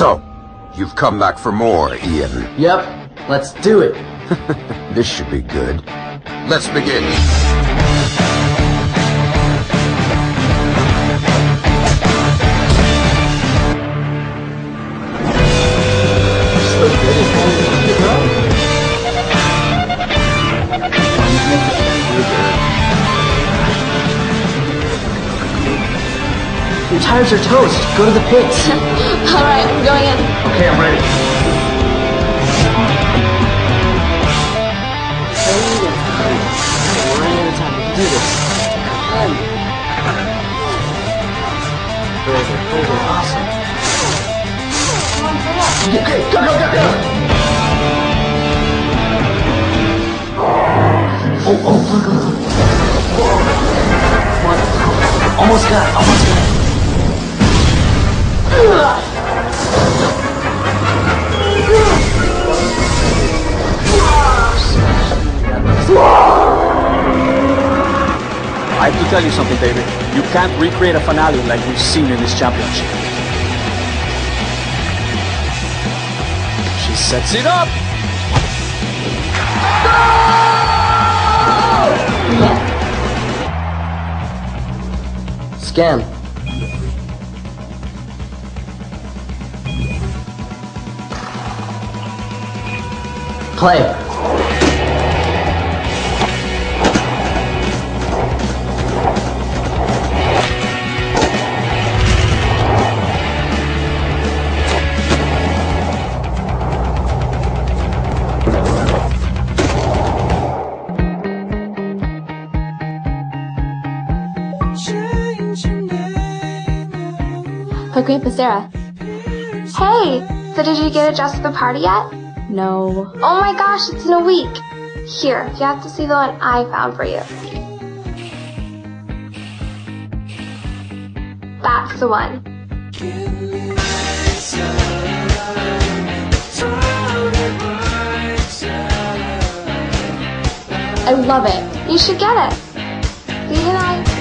So, you've come back for more, Ian. Yep, let's do it. This should be good. Let's begin. Your tires are toast. Go to the pits. All right, I'm going in. okay, I'm ready. We're running out of time. We can do this. Come on. Further, further. Awesome. Okay, go, go, go, go! Oh, oh, look, look, look. Almost got it, almost got it. I have to tell you something, David. You can't recreate a finale like we've seen in this championship. She sets it up. Scan. Play. Oh, Grandpa Sarah. Hey, so did you get a dress for the party yet? No. Oh my gosh, it's in a week. Here, you have to see the one I found for you. That's the one. I love it. You should get it. See you tonight.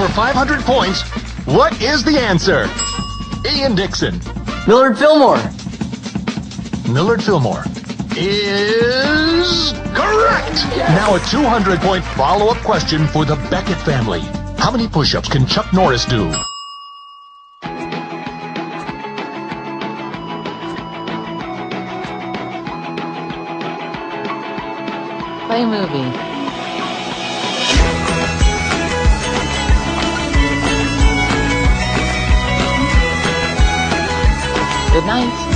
For 500 points, what is the answer? Ian Dixon. Millard Fillmore. Millard Fillmore is correct. Now a 200 point follow up question for the Beckett family. How many push ups can Chuck Norris do? Play movie. Good night.